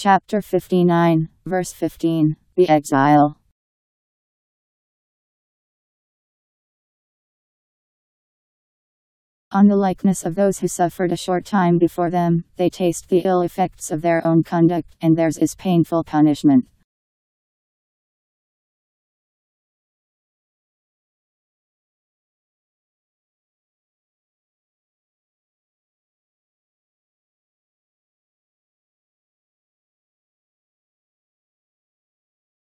Chapter 59, verse 15 The Exile. On the likeness of those who suffered a short time before them, they taste the ill effects of their own conduct, and theirs is painful punishment.